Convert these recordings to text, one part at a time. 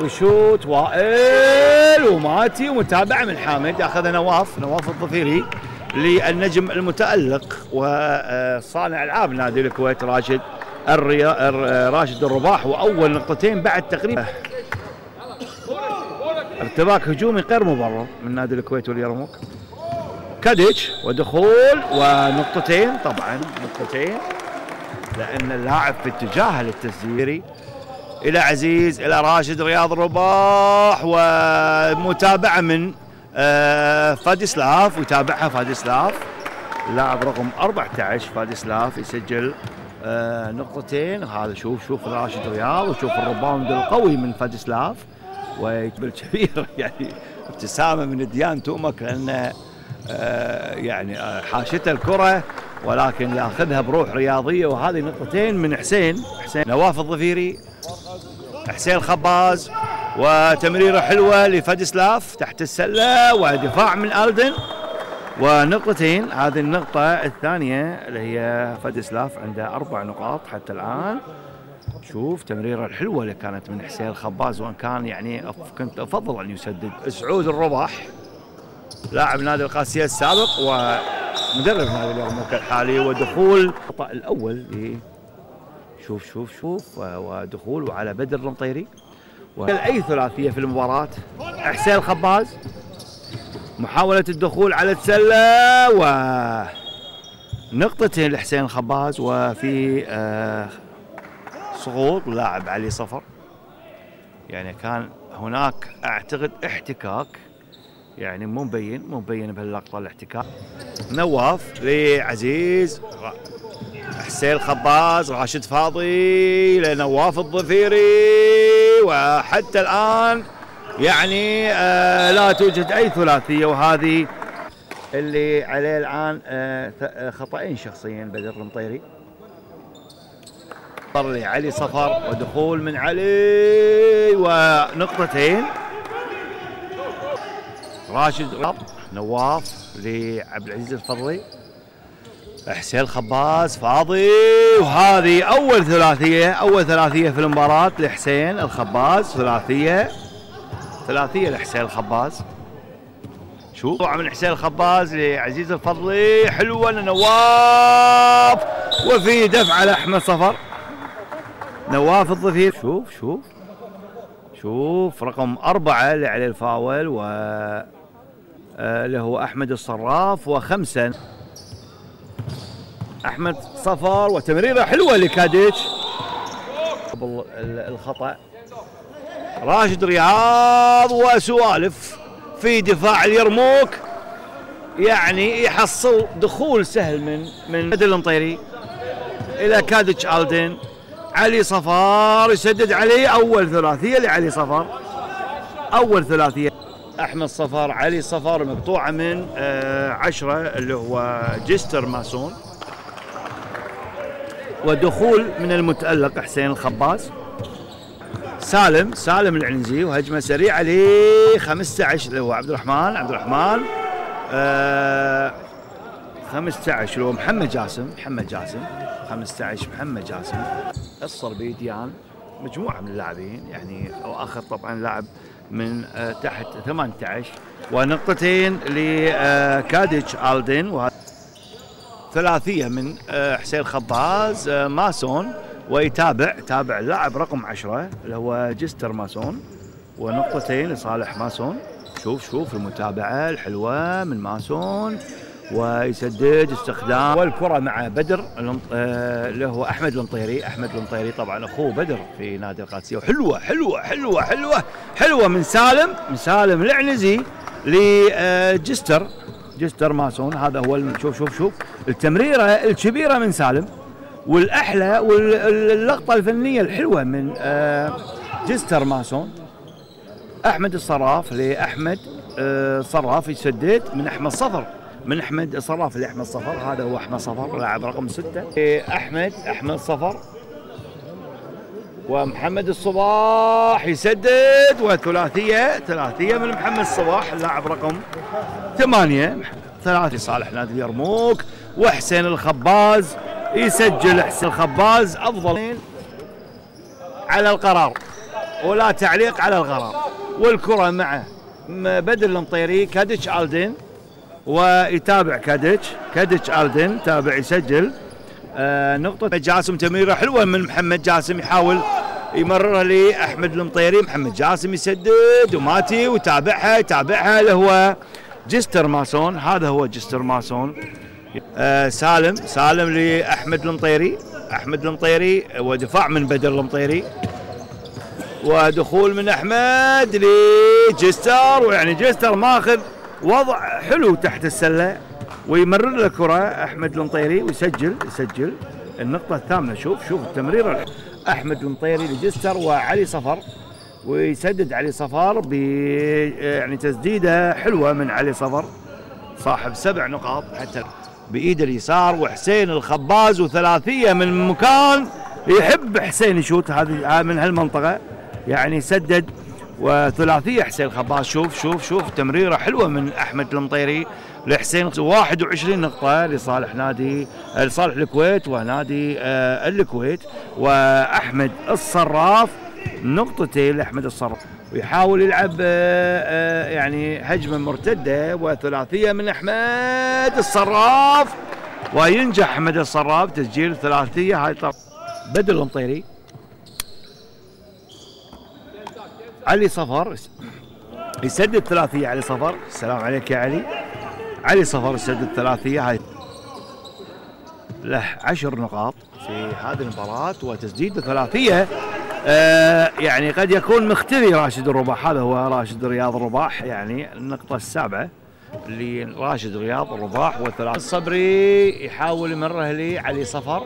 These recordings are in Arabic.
وشوت وائل وماتي ومتابعه من حامد. ياخذها نواف نواف الظفيري للنجم المتألق وصانع ألعاب نادي الكويت راشد الريا... راشد الرباح وأول نقطتين بعد تقريبا. ارتباك هجومي غير مبرر من نادي الكويت واليرموك. كاديتش ودخول ونقطتين طبعا نقطتين. لأن اللاعب في اتجاه للتسجيل إلى عزيز إلى راشد رياض الرباح ومتابعه من آه، فاديسلاف ويتابعها فاديسلاف. اللاعب رقم 14 فاديسلاف يسجل آه، نقطتين. هذا شوف شوف راشد رياض وشوف ال rebound القوي من فاديسلاف. ويقبل كبير يعني ابتسامة من ديان تومك لأنه آه، يعني حاشته الكرة ولكن ياخذها بروح رياضية وهذه نقطتين من حسين. حسين نواف الظفيري حسين خباز وتمريرة حلوة لفادسلاف تحت السلة ودفاع من ألدن. ونقطتين هذه النقطة الثانية اللي هي فادسلاف عنده أربع نقاط حتى الآن. شوف تمريرة الحلوة اللي كانت من حسين الخباز وإن كان يعني كنت أفضل أن يسدد. سعود الرباح لاعب نادي القاسية السابق ومدرب نادي اليرموك الحالي ودخول الخطأ الأول شوف شوف شوف ودخول وعلى بدر المطيري. أي ثلاثية في المباراة؟ حسين الخباز محاولة الدخول على السله و نقطتين لحسين الخباز وفي آه سقوط لاعب علي صفر. يعني كان هناك أعتقد احتكاك يعني مو مبين مو مبين بهاللقطة الاحتكاك. نواف لعزيز حسين الخباز راشد فاضي لنواف الظفيري وحتى الآن يعني آه لا توجد أي ثلاثية. وهذه اللي عليه الآن آه, آه، خطأين شخصيين بدر المطيري. لي علي صفر ودخول من علي. ونقطتين. راشد نواف لعبد العزيز الفضلي. حسين الخباز فاضي. وهذه أول ثلاثية أول ثلاثية في المباراة لحسين الخباز. ثلاثية ثلاثية لحسين الخباز. شوف من حسين الخباز لعزيز الفضلي. حلوة لنواف وفي دفع على احمد صفر. نواف الظفير شوف شوف. شوف رقم أربعة اللي عليه الفاول و اللي هو أحمد الصراف وخمسة. أحمد صفر وتمريرة حلوة لكاديتش. قبل الخطأ. راشد رياض وسوالف في دفاع اليرموك. يعني يحصل دخول سهل من من بدل المطيري إلى كاديتش الدن علي صفار يسدد عليه أول ثلاثية لعلي صفار. أول ثلاثية. أحمد صفار علي صفار مقطوعة من آه عشرة اللي هو جستر ماسون. ودخول من المتألق حسين الخباز. سالم سالم العنزي وهجمة سريعة ل 15 اللي هو عبد الرحمن عبد الرحمن آه 15 اللي هو محمد جاسم محمد جاسم 15 محمد جاسم. الصربي ديان مجموعة من اللاعبين يعني أو آخر طبعا لاعب من آه تحت 18 ونقطتين لكاديتش الدن وهذا ثلاثية من آه، حسين خباز آه، ماسون. ويتابع تابع اللاعب رقم 10 اللي هو جستر ماسون. ونقطتين لصالح ماسون. شوف شوف المتابعة الحلوة من ماسون. ويسدد استخدام والكرة مع بدر آه، اللي هو أحمد المطيري أحمد المطيري طبعا أخوه بدر في نادي القادسية. وحلوة حلوة حلوة حلوة حلوة من سالم من سالم العنزي لجستر. جستر ماسون هذا هو شوف شوف شوف. التمريرة الكبيرة من سالم والأحلى واللقطة الفنية الحلوة من آه، جستر ماسون. أحمد الصراف لأحمد آه، صراف يسدد من أحمد صفر. من أحمد صراف لاحمد صفر. هذا هو أحمد صفر لاعب رقم ستة. أحمد أحمد صفر. ومحمد الصباح يسدد وثلاثية ثلاثية من محمد الصباح اللاعب رقم ثمانية. ثلاثة صالح نادي اليرموك وحسين الخباز يسجل حسين الخباز أفضل على القرار ولا تعليق على القرار. والكرة مع بدر المطيري كادتش ألدن ويتابع كادتش كادتش ألدن تابع يسجل. آه نقطة جاسم تمريرة حلوة من محمد جاسم يحاول يمررها لأحمد المطيري. محمد جاسم يسدد وماتي ويتابعها يتابعها. اللي هو جستر ماسون. هذا هو جستر ماسون. آه سالم سالم لأحمد المطيري. أحمد المطيري ودفاع من بدر المطيري. ودخول من أحمد لجستر ويعني جستر ماخذ وضع حلو تحت السلة ويمرر له كرة أحمد المطيري ويسجل يسجل. النقطة الثامنة شوف شوف التمريره الح- أحمد المطيري لجستر وعلي صفر ويسدد علي صفر ب يعني تسديدة حلوة من علي صفر. صاحب سبع نقاط حتى بايده اليسار وحسين الخباز وثلاثية من مكان. يحب حسين يشوت هذه من هالمنطقة. يعني سدد وثلاثية حسين الخباز. شوف شوف شوف تمريرة حلوة من أحمد المطيري لحسين 21 نقطة لصالح نادي لصالح الكويت ونادي آه، الكويت. وأحمد الصراف نقطتين لأحمد الصراف. ويحاول يلعب آه، آه، يعني هجمة مرتدة وثلاثية من أحمد الصراف. وينجح أحمد الصراف تسجيل ثلاثية هاي بدر المطيري. علي صفر. يسدد ثلاثيه علي صفر. السلام عليك يا علي. علي صفر يسدد ثلاثيه هاي له عشر نقاط في هذه المباراة وتسديد ثلاثية آه يعني قد يكون مختفي راشد الرباح. هذا هو راشد رياض الرباح. يعني النقطة السابعة لراشد رياض الرباح. وثلاث الصبري يحاول يمره لعلي صفر.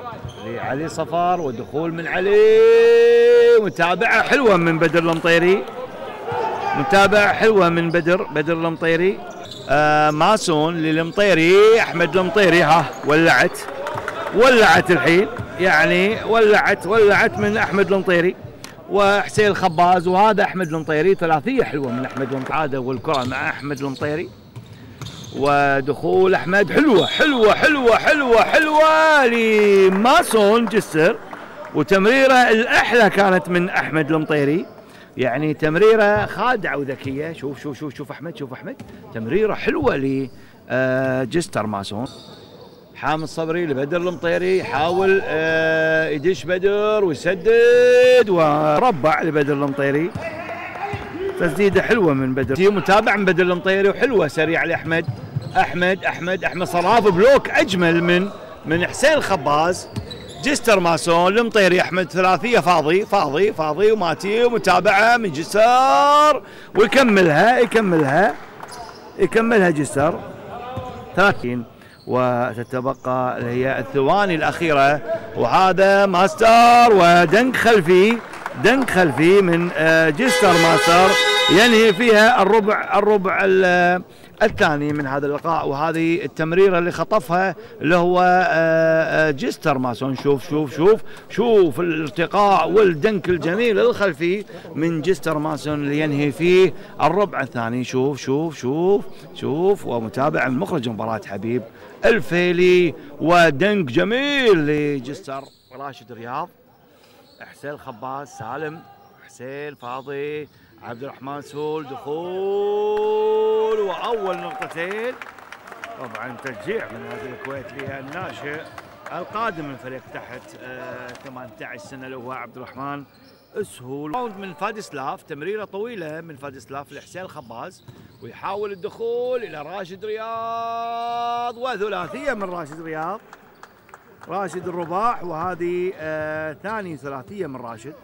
لعلي صفر ودخول من علي. متابعة حلوة من بدر المطيري متابعة حلوة من بدر بدر المطيري آه ماسون للمطيري أحمد المطيري ها ولعت. ولعت الحين. يعني ولعت ولعت من أحمد المطيري وحسين الخباز وهذا أحمد المطيري ثلاثية حلوة من أحمد المطيري هذا والكره مع أحمد المطيري ودخول أحمد. حلوة حلوة حلوة حلوة حلوة لماسون جسر. وتمريره الأحلى كانت من أحمد المطيري. يعني تمريره خادعه وذكية. شوف شوف شوف شوف أحمد شوف أحمد. تمريره حلوة ل آه، جستر ماسون. حامد صبري لبدر المطيري يحاول آه، يدش بدر ويسدد وربع لبدر المطيري. تسديدة حلوة من بدر. متابع من بدر المطيري وحلوة سريعة لأحمد. أحمد أحمد أحمد. صراف block أجمل من من حسين الخباز. جستر ماسون المطيري احمد ثلاثية فاضي فاضي فاضي وماتي ومتابعة من جستر ويكملها يكملها يكملها جستر 30 وتتبقى اللي هي الثواني الأخيرة. وهذا ماستر و dunk خلفي dunk خلفي من آه، جستر ماستر. ينهي فيها الربع الربع ال- الثاني من هذا اللقاء وهذه التمريرة اللي خطفها اللي هو آه، آه، جستر ماسون. شوف شوف شوف شوف الارتقاء وال dunk الجميل الخلفي من جستر ماسون اللي ينهي فيه الربع الثاني. شوف شوف شوف شوف ومتابع من مخرج مباراة حبيب الفيلي ودنك جميل لجستر راشد رياض. حسين خباز سالم. حسين فاضي عبد الرحمن سول دخول وأول نقطتين. طبعا تشجيع من نادي الكويت للناشئ القادم من فريق تحت آه 18 سنة اللي هو عبد الرحمن سهول راوند من فادسلاف تمريرة طويلة من فادسلاف لحسين الخباز ويحاول الدخول إلى راشد رياض وثلاثية من راشد رياض. راشد الرباح وهذه آه ثاني ثلاثية من راشد.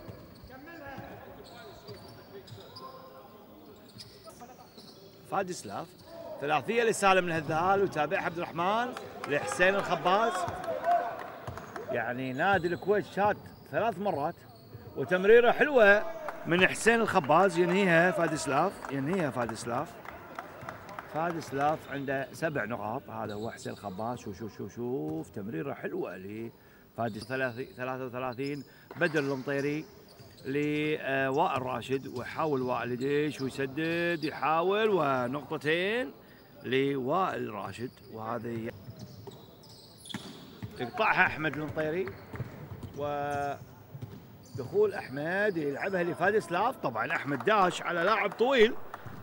فادسلاف ثلاثية لسالم الهذال وتابعها عبد الرحمن لحسين الخباز. يعني نادي الكويت شات ثلاث مرات وتمريرة حلوة من حسين الخباز. ينهيها فادسلاف ينهيها فادسلاف فادسلاف عنده سبع نقاط هذا هو حسين الخباز. شوف شوف شوف شوف تمريرة حلوة لفادس 33 بدر المطيري لوائل راشد ويحاول وائل يدش ويسدد يحاول ونقطتين لوائل راشد. وهذه يقطعها أحمد المطيري و دخول أحمد يلعبها لفادي سلاف طبعا أحمد داش على لاعب طويل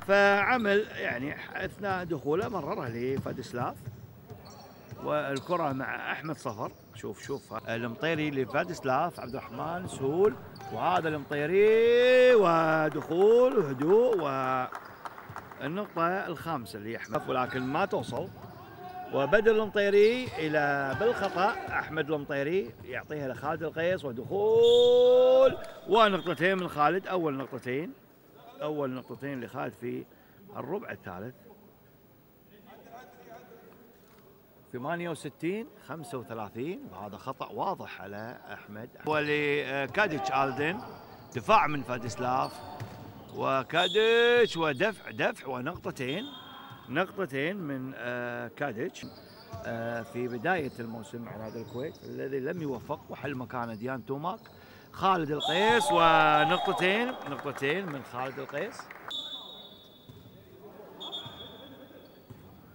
فعمل يعني أثناء دخوله مررها لفادي سلاف والكرة مع أحمد صفر. شوف شوف. المطيري لفادي سلاف عبد الرحمن سهول وهذا المطيري ودخول وهدوء والنقطة الخامسة اللي احمد ولكن ما توصل. وبدر المطيري إلى بالخطأ أحمد المطيري يعطيها لخالد القيس ودخول. ونقطتين من خالد أول نقطتين. أول نقطتين لخالد في الربع الثالث. 68 35 وهذا خطأ واضح على أحمد. ولكاديتش الدن دفاع من فاديسلاف وكاديتش ودفع دفع ونقطتين نقطتين من آه، كاديتش آه، في بداية الموسم مع نادي الكويت الذي لم يوفق وحل مكانه ديان توماك. خالد القيس ونقطتين نقطتين من خالد القيس.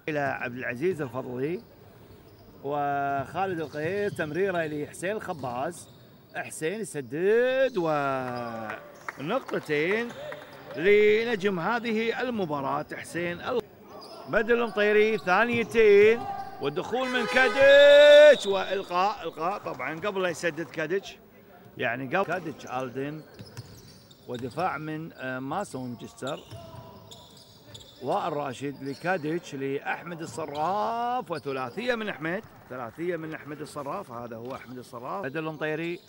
إلى عبد العزيز الفضلي. وخالد القيس تمريره لحسين الخباز. حسين يسدد ونقطتين لنجم هذه المباراة. حسين بدر المطيري ثانيتين والدخول من كاديتش والقاء القاء طبعا قبل لا يسدد كاديتش. يعني قبل كاديتش الدن ودفاع من آه، ماسون جستر. والراشد لكاديتش لأحمد الصراف وثلاثية من أحمد ثلاثية من أحمد الصراف هذا هو أحمد الصراف. بدر المطيري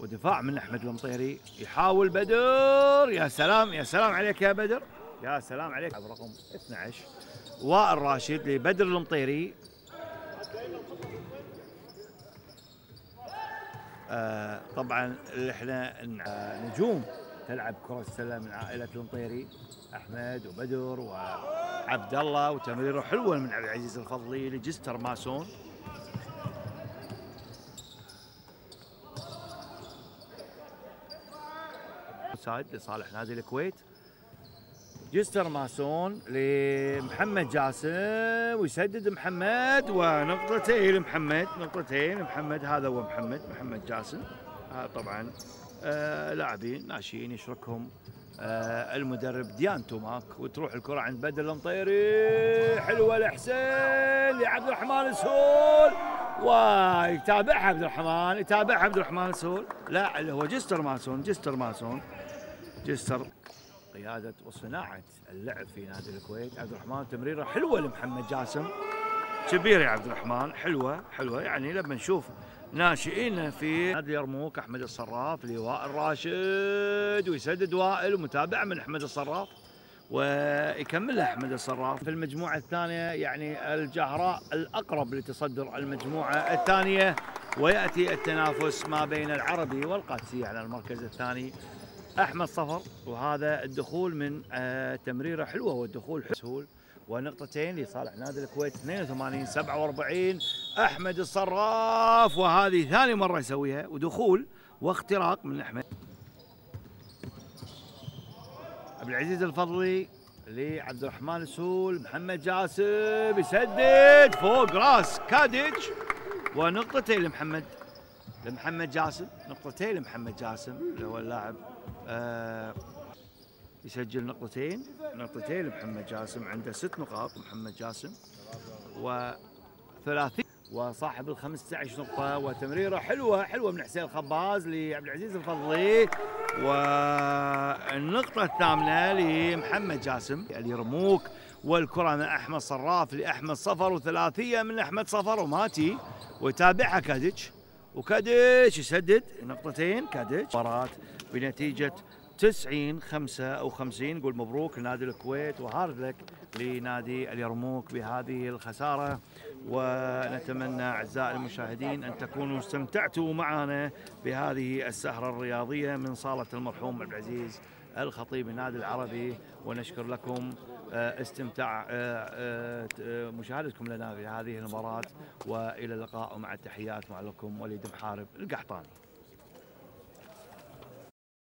ودفاع من أحمد المطيري يحاول بدر. يا سلام يا سلام عليك يا بدر. يا سلام عليك. رقم 12 وائل راشد لبدر المطيري آه طبعا إحنا نجوم. تلعب كرة السلة من عائلة المطيري أحمد وبدر وعبد الله وتمريره حلوة من عبد العزيز الفضلي لجستر ماسون. side لصالح نادي الكويت. جستر ماسون لمحمد جاسم ويسدد محمد ونقطتين لمحمد نقطتين محمد هذا هو محمد محمد جاسم. طبعا. آه لاعبين ناشئين يشركهم آه المدرب ديان توماك وتروح الكرة عند بدر المطيري حلوة لحسين لعبد الرحمن السول ويتابعها عبد الرحمن يتابعها عبد الرحمن السول لا اللي هو جستر ماسون جستر ماسون. جستر قيادة وصناعة اللعب في نادي الكويت. عبد الرحمن تمريرة حلوة لمحمد جاسم. كبير يا عبد الرحمن حلوة حلوة. يعني لما نشوف ناشئين في نادي يرموك أحمد الصراف لواء الراشد ويسدد وائل ومتابعه من أحمد الصراف ويكملها أحمد الصراف في المجموعة الثانية يعني الجهراء الأقرب لتصدر المجموعة الثانية ويأتي التنافس ما بين العربي والقادسي على المركز الثاني. أحمد صفر وهذا الدخول من آه تمريرة حلوة والدخول سهول ونقطتين لصالح نادي الكويت 82 47 أحمد الصراف وهذه ثاني مرة يسويها ودخول واختراق من أحمد. عبد العزيز الفضلي لعبد الرحمن السول محمد جاسم يسدد فوق راس كادج. ونقطتين لمحمد لمحمد جاسم نقطتين لمحمد جاسم اللي هو اللاعب آه يسجل نقطتين. نقطتين لمحمد جاسم عنده ست نقاط محمد جاسم. وثلاثين. وصاحب ال 15 نقطة وتمريرة حلوة حلوة من حسين الخباز لعبد العزيز الفضلي. والنقطة الثامنة لمحمد جاسم اليرموك والكرة من أحمد صراف لأحمد صفر وثلاثية من أحمد صفر وماتي. ويتابعها كاديتش. وكاديتش يسدد نقطتين كاديتش. مباراة بنتيجة 90 55 نقول مبروك لنادي الكويت و hard luck لنادي اليرموك بهذه الخسارة. ونتمنى أعزائي المشاهدين أن تكونوا استمتعتوا معنا بهذه السهرة الرياضية من صالة المرحوم عبد العزيز الخطيب النادي العربي. ونشكر لكم آه، استمتاع آه، آه، مشاهدتكم لنا في هذه المباراة. وإلى اللقاء ومع التحيات مع لكم وليد محارب القحطاني.